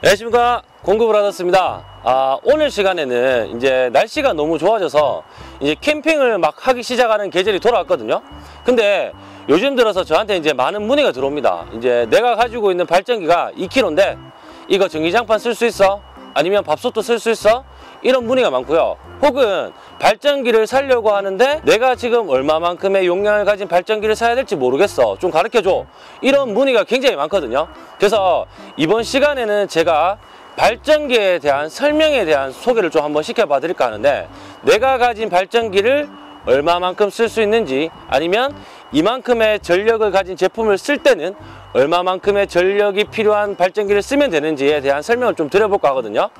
안녕하십니까 공급을 받았습니다 아, 오늘 시간에는 이제 날씨가 너무 좋아져서 이제 캠핑을 막 하기 시작하는 계절이 돌아왔거든요 근데 요즘 들어서 저한테 이제 많은 문의가 들어옵니다 이제 내가 가지고 있는 발전기가 2kg인데 이거 전기장판 쓸 수 있어? 아니면 밥솥도 쓸 수 있어? 이런 문의가 많고요. 혹은 발전기를 사려고 하는데 내가 지금 얼마만큼의 용량을 가진 발전기를 사야 될지 모르겠어. 좀 가르쳐줘. 이런 문의가 굉장히 많거든요. 그래서 이번 시간에는 제가 발전기에 대한 설명에 대한 소개를 좀 한번 시켜봐 드릴까 하는데 내가 가진 발전기를 얼마만큼 쓸 수 있는지 아니면 이만큼의 전력을 가진 제품을 쓸 때는 얼마만큼의 전력이 필요한 발전기를 쓰면 되는지에 대한 설명을 좀 드려볼까 하거든요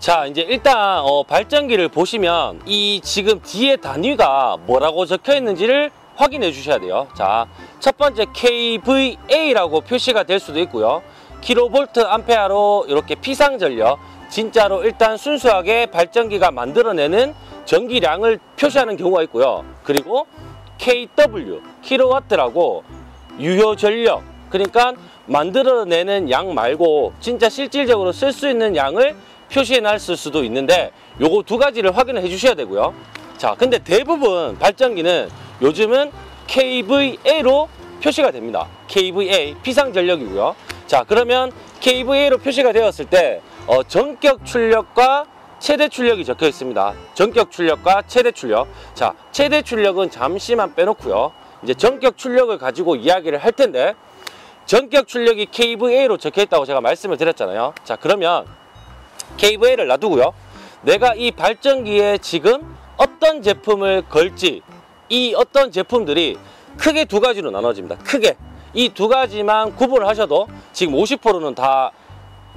자 이제 일단 어, 발전기를 보시면 이 지금 뒤에 단위가 뭐라고 적혀 있는지를 확인해 주셔야 돼요. 자 첫 번째 KVA라고 표시가 될 수도 있고요. 킬로볼트 암페어로 이렇게 피상 전력 진짜로 일단 순수하게 발전기가 만들어내는 전기량을 표시하는 경우가 있고요. 그리고 KW 킬로와트라고 유효 전력 그러니까 만들어내는 양 말고 진짜 실질적으로 쓸 수 있는 양을 표시해 놨을 수도 있는데 요거 두 가지를 확인해 주셔야 되고요. 자 근데 대부분 발전기는 요즘은 KVA로 표시가 됩니다. KVA 피상전력이고요. 자 그러면 KVA로 표시가 되었을 때 어, 전격 출력과 최대 출력이 적혀 있습니다. 전격 출력과 최대 출력. 자 최대 출력은 잠시만 빼놓고요. 이제 전격 출력을 가지고 이야기를 할 텐데 전격 출력이 KVA로 적혀 있다고 제가 말씀을 드렸잖아요. 자 그러면 KVA를 놔두고요. 내가 이 발전기에 지금 어떤 제품을 걸지 이 어떤 제품들이 크게 두 가지로 나눠집니다. 크게 이 두 가지만 구분을 하셔도 지금 50%는 다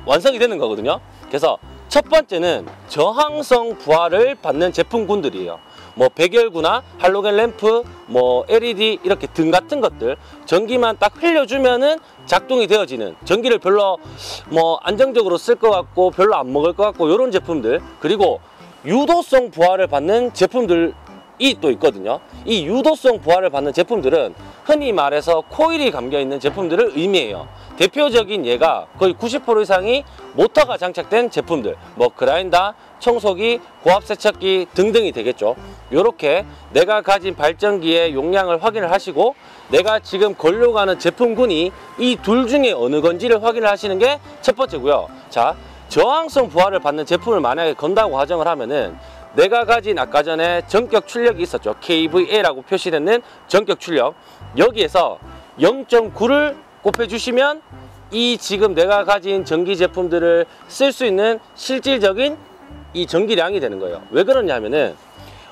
완성이 되는 거거든요. 그래서 첫 번째는 저항성 부하를 받는 제품군들이에요. 뭐 백열구나 할로겐 램프, 뭐 LED 이렇게 등 같은 것들 전기만 딱 흘려주면은 작동이 되어지는 전기를 별로 뭐 안정적으로 쓸 것 같고 별로 안 먹을 것 같고 이런 제품들 그리고 유도성 부하를 받는 제품들이 또 있거든요. 이 유도성 부하를 받는 제품들은 흔히 말해서 코일이 감겨 있는 제품들을 의미해요. 대표적인 예가 거의 90% 이상이 모터가 장착된 제품들 뭐 그라인더, 청소기, 고압 세척기 등등이 되겠죠. 이렇게 내가 가진 발전기의 용량을 확인을 하시고 내가 지금 걸려고 하는 제품군이 이 둘 중에 어느 건지를 확인을 하시는 게 첫 번째고요. 자 저항성 부하를 받는 제품을 만약에 건다고 가정을 하면은 내가 가진 아까 전에 전격 출력이 있었죠. KVA라고 표시되는 전격 출력. 여기에서 0.9를 곱해 주시면 이 지금 내가 가진 전기 제품들을 쓸 수 있는 실질적인 이 전기량이 되는 거예요. 왜 그러냐면은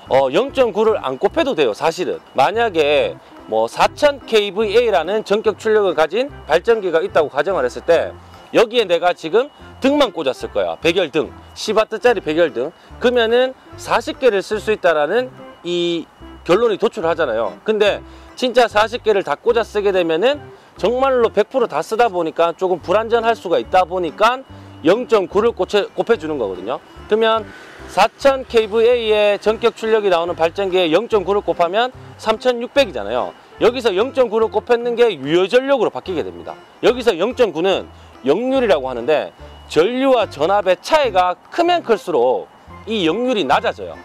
어 0.9를 안 곱해도 돼요 사실은. 만약에 뭐 4000kVA라는 전격 출력을 가진 발전기가 있다고 가정을 했을 때 여기에 내가 지금 등만 꽂았을 거야. 백열등. 10W짜리 백열등. 그러면은 40개를 쓸 수 있다라는 이 결론이 도출하잖아요. 근데 진짜 40개를 다 꽂아 쓰게 되면은 정말로 100%다 쓰다 보니까 조금 불안전할 수가 있다 보니까 0.9를 곱해, 주는 거거든요. 그러면 4000kVA의 전격 출력이 나오는 발전기에 0.9를 곱하면 3600이잖아요. 여기서 0.9를 곱했는 게 유효 전력으로 바뀌게 됩니다. 여기서 0.9는 역률이라고 하는데 전류와 전압의 차이가 크면 클수록 이 역률이 낮아져요.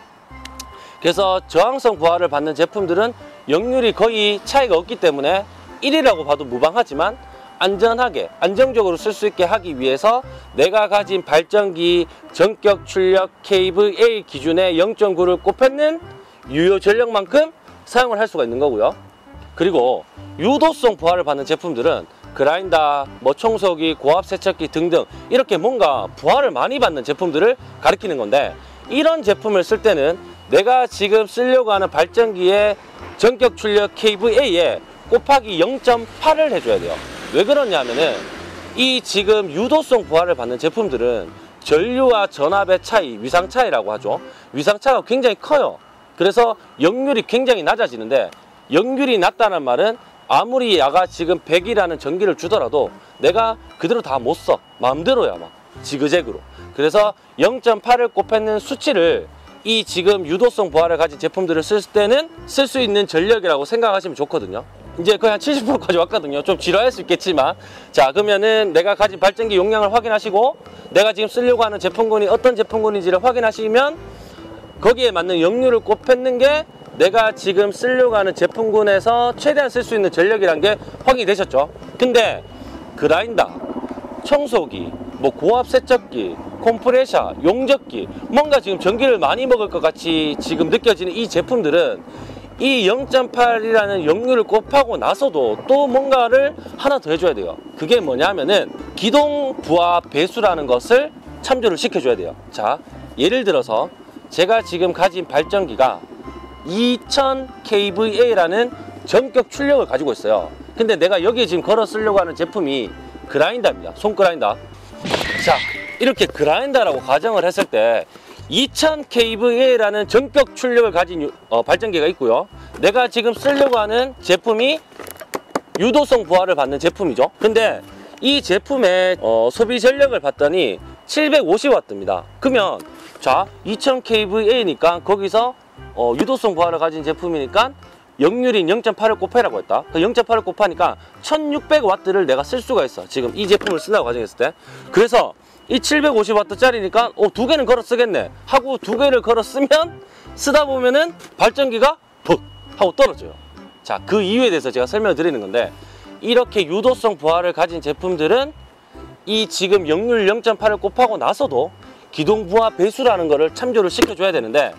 그래서 저항성 부하를 받는 제품들은 역률이 거의 차이가 없기 때문에 1이라고 봐도 무방하지만 안전하게 안정적으로 쓸 수 있게 하기 위해서 내가 가진 발전기 전격 출력 KVA 기준의 0.9를 곱했는 유효 전력만큼 사용을 할 수가 있는 거고요. 그리고 유도성 부하를 받는 제품들은 그라인더, 뭐 청소기, 고압 세척기 등등 이렇게 뭔가 부하를 많이 받는 제품들을 가리키는 건데 이런 제품을 쓸 때는 내가 지금 쓰려고 하는 발전기의 전격 출력 KVA에 곱하기 0.8을 해줘야 돼요. 왜 그러냐면은 이 지금 유도성 부하를 받는 제품들은 전류와 전압의 차이, 위상 차이라고 하죠. 위상 차가 굉장히 커요. 그래서 역률이 굉장히 낮아지는데 역률이 낮다는 말은 아무리 야가 지금 100이라는 전기를 주더라도 내가 그대로 다 못 써. 마음대로야 막. 지그재그로. 그래서 0.8을 곱했는 수치를 이 지금 유도성 부하를 가진 제품들을 쓸 때는 쓸 수 있는 전력이라고 생각하시면 좋거든요 이제 거의 한 70%까지 왔거든요. 좀 지루할 수 있겠지만. 자, 그러면은 내가 가진 발전기 용량을 확인하시고 내가 지금 쓰려고 하는 제품군이 어떤 제품군인지를 확인하시면 거기에 맞는 역류를 꼽혔는 게 내가 지금 쓰려고 하는 제품군에서 최대한 쓸 수 있는 전력이란 게 확인이 되셨죠. 근데 그라인더, 청소기, 뭐 고압 세척기, 컴프레셔, 용접기 뭔가 지금 전기를 많이 먹을 것 같이 지금 느껴지는 이 제품들은 이 0.8이라는 역류를 곱하고 나서도 또 뭔가를 하나 더 해줘야 돼요. 그게 뭐냐면은 기동 부하 배수라는 것을 참조를 시켜줘야 돼요. 자, 예를 들어서 제가 지금 가진 발전기가 2000kVA라는 전격 출력을 가지고 있어요. 근데 내가 여기에 지금 걸어 쓰려고 하는 제품이 그라인더입니다. 손 그라인더. 자, 이렇게 그라인더라고 가정을 했을 때 2000kVA라는 전격 출력을 가진 유- 어, 발전기가 있고요. 내가 지금 쓰려고 하는 제품이 유도성 부하를 받는 제품이죠. 근데 이 제품의 어, 소비 전력을 봤더니 750W입니다. 그러면 자 2000kVA니까 거기서 어, 유도성 부하를 가진 제품이니까 역률인 0.8을 곱해라고 했다. 그 0.8을 곱하니까 1600W를 내가 쓸 수가 있어. 지금 이 제품을 쓴다고 가정했을 때. 그래서 이 750W짜리니까 어, 두 개는 걸어 쓰겠네. 하고 두 개를 걸어 쓰면 쓰다 보면은 발전기가 푹 하고 떨어져요. 자, 그 이유에 대해서 제가 설명을 드리는 건데 이렇게 유도성 부하를 가진 제품들은 이 지금 역률 0.8을 곱하고 나서도 기동 부하 배수라는 거를 참조를 시켜줘야 되는데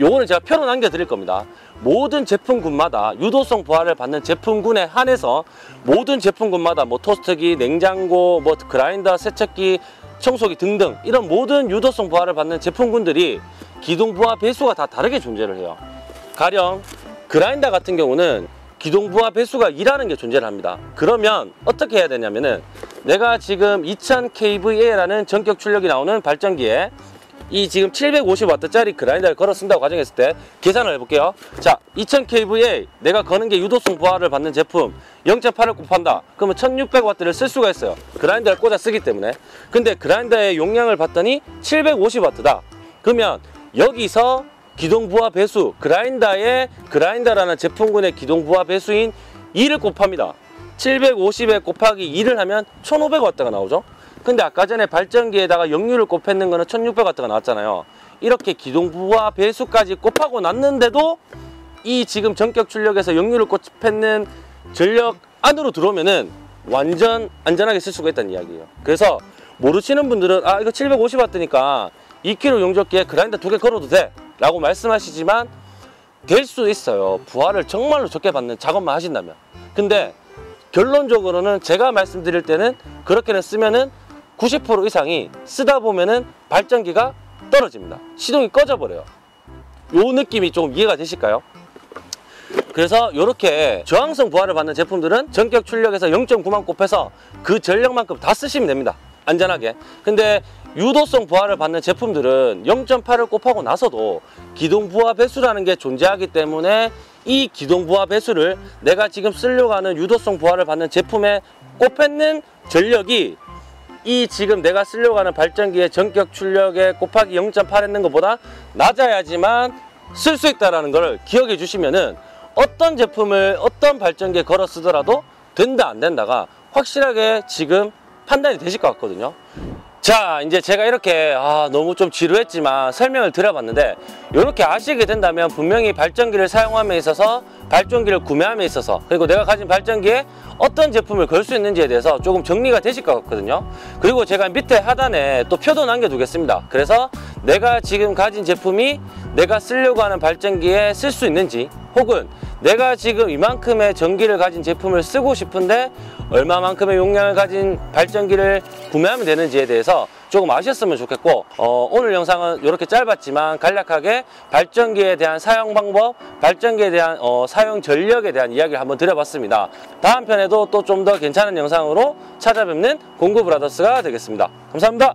요거는 제가 표로 남겨 드릴 겁니다. 모든 제품군마다 유도성 부하를 받는 제품군에 한해서 모든 제품군마다 뭐 토스트기, 냉장고, 뭐 그라인더, 세척기, 청소기 등등 이런 모든 유도성 부하를 받는 제품군들이 기동 부하 배수가 다 다르게 존재를 해요. 가령 그라인더 같은 경우는 기동 부하 배수가 2라는 게 존재를 합니다. 그러면 어떻게 해야 되냐면은 내가 지금 2000kVA라는 전격 출력이 나오는 발전기에 이 지금 750W짜리 그라인더를 걸어 쓴다고 가정했을 때 계산을 해볼게요. 자, 2000kVA 내가 거는 게 유도성 부하를 받는 제품 0.8을 곱한다. 그러면 1600W를 쓸 수가 있어요. 그라인더를 꽂아 쓰기 때문에. 근데 그라인더의 용량을 봤더니 750W다. 그러면 여기서 기동 부하 배수 그라인더의 그라인더라는 제품군의 기동 부하 배수인 2를 곱합니다. 750에 곱하기 2를 하면 1500W가 나오죠. 근데 아까 전에 발전기에다가 역류를 곱했는 거는 1600W가 나왔잖아요. 이렇게 기동 부하 배수까지 곱하고 났는데도 이 지금 전격 출력에서 역류를 곱했는 전력 안으로 들어오면은 완전 안전하게 쓸 수가 있다는 이야기예요. 그래서 모르시는 분들은 아 이거 750W니까 2kg 용접기에 그라인더 두 개 걸어도 돼 라고 말씀하시지만 될 수 있어요. 부하를 정말로 적게 받는 작업만 하신다면. 근데 결론적으로는 제가 말씀드릴 때는 그렇게는 쓰면은 90% 이상이 쓰다 보면은 발전기가 떨어집니다. 시동이 꺼져 버려요. 요 느낌이 좀 이해가 되실까요? 그래서 이렇게 저항성 부하를 받는 제품들은 전격 출력에서 0.9만 곱해서 그 전력만큼 다 쓰시면 됩니다. 안전하게. 근데 유도성 부하를 받는 제품들은 0.8을 곱하고 나서도 기동 부하 배수라는 게 존재하기 때문에 이 기동 부하 배수를 내가 지금 쓰려고 하는 유도성 부하를 받는 제품에 곱했는 전력이 이 지금 내가 쓰려고 하는 발전기의 전격 출력에 곱하기 0.8 했는 것보다 낮아야지만 쓸 수 있다는 걸 기억해 주시면은 어떤 제품을 어떤 발전기에 걸어 쓰더라도 된다 안 된다가 확실하게 지금 판단이 되실 것 같거든요. 자 이제 제가 이렇게 아, 너무 좀 지루했지만 설명을 드려봤는데 이렇게 아시게 된다면 분명히 발전기를 사용함에 있어서 발전기를 구매함에 있어서 그리고 내가 가진 발전기에 어떤 제품을 걸 수 있는지에 대해서 조금 정리가 되실 것 같거든요. 그리고 제가 밑에 하단에 또 표도 남겨두겠습니다. 그래서 내가 지금 가진 제품이 내가 쓰려고 하는 발전기에 쓸 수 있는지 혹은 내가 지금 이만큼의 전기를 가진 제품을 쓰고 싶은데 얼마만큼의 용량을 가진 발전기를 구매하면 되는지에 대해서 조금 아셨으면 좋겠고 어, 오늘 영상은 이렇게 짧았지만 간략하게 발전기에 대한 사용 방법, 발전기에 대한 어, 사용 전력에 대한 이야기를 한번 드려봤습니다. 다음 편에도 또 좀 더 괜찮은 영상으로 찾아뵙는 공구브라더스가 되겠습니다. 감사합니다.